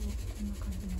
こんな感じの。